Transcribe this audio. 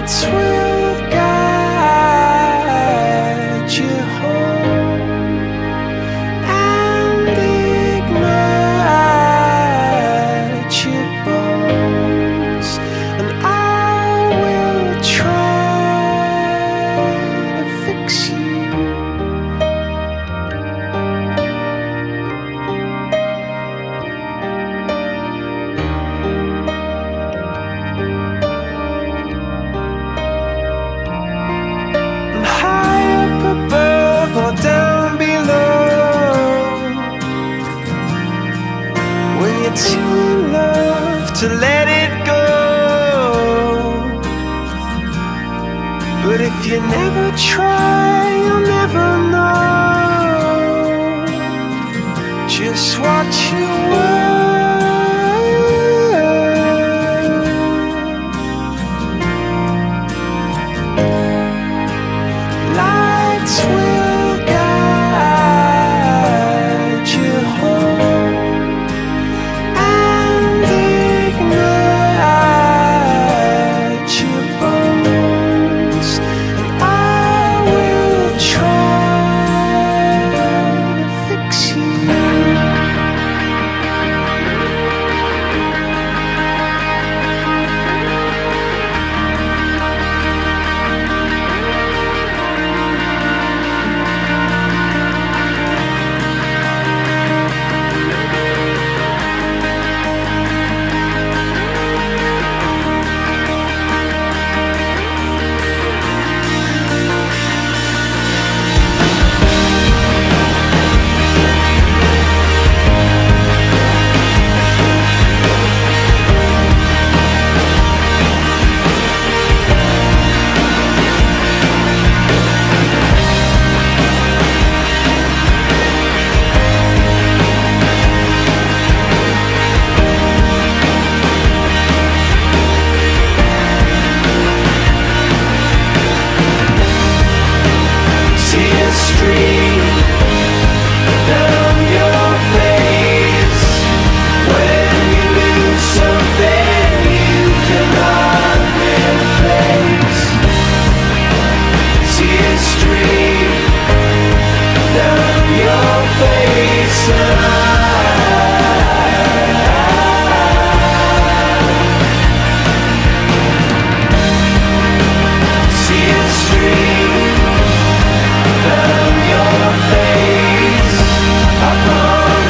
Lights to let it go. But if you never try, you'll never know just what you were. Tears